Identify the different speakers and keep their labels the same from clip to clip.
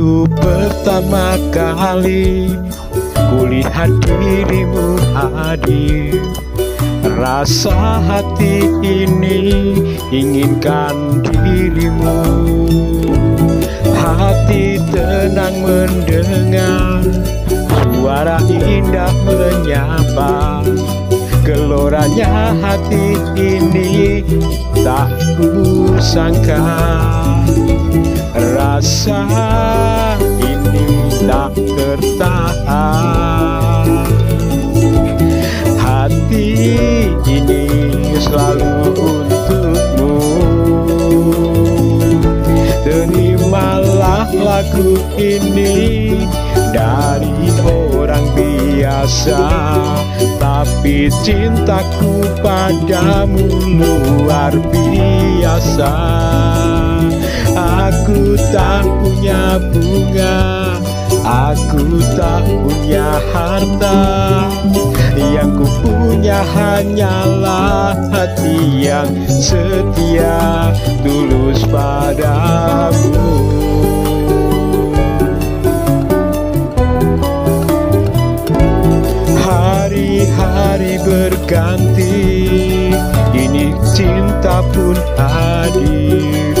Speaker 1: Waktu pertama kali Kulihat dirimu hadir. Rasa hati ini inginkan dirimu hati ini tak kusangka. Rasa ini tak tertahan. Hati ini selalu untukmu. Terimalah lagu ini dari orang Tapi cintaku padamu luar biasa. Aku tak punya bunga Aku tak punya harta. Yang ku punya hanyalah hati yang setia Tulus padamu Hari-hari berganti Ini cinta pun hadir.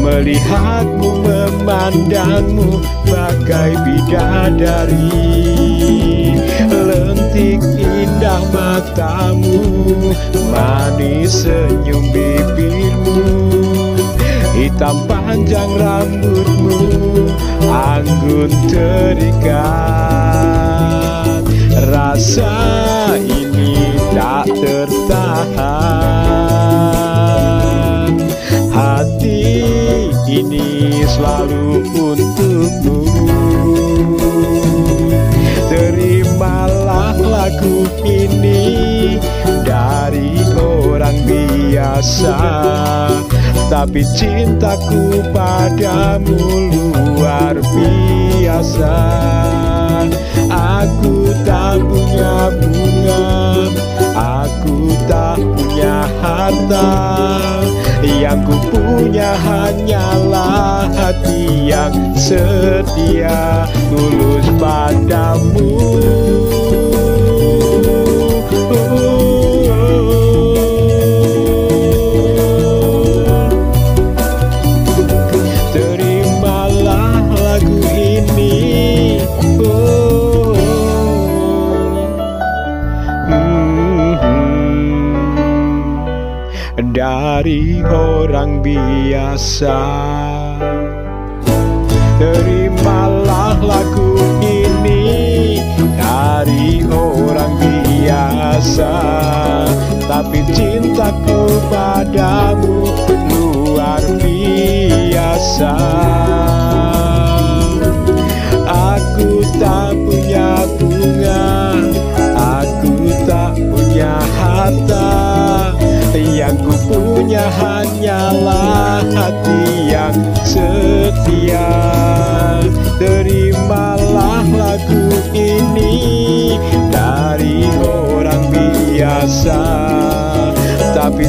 Speaker 1: Melihatmu memandangmu bagai bidadari. Lentik indah matamu Manis senyum bibirmu. Hitam panjang rambutmu Anggun terikat Rasa ini tak tertahan. Hati ini selalu untukmu. Terimalah lagu ini dari orang biasa. Tapi cintaku padamu luar biasa Aku tak punya bunga. Aku tak punya harta. Yang ku punya hanyalah hati yang setia. Tulus padamu Dari orang biasa. Terimalah lagu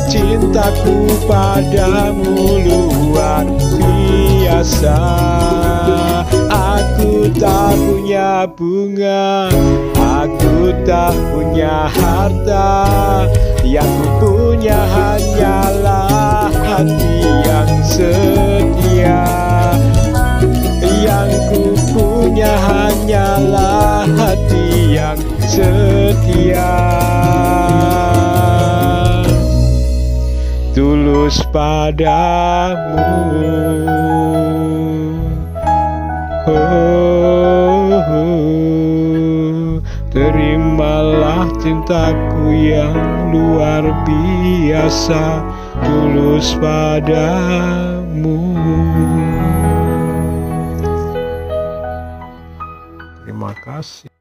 Speaker 1: cintaku padamu luar biasa. Aku tak punya bunga Aku tak punya harta. Yang ku punya hanyalah hati yang setia. Yang ku punya hanyalah hati yang setia Tulus padamu oh, oh. Terimalah cintaku yang luar biasa Tulus padamu Terima kasih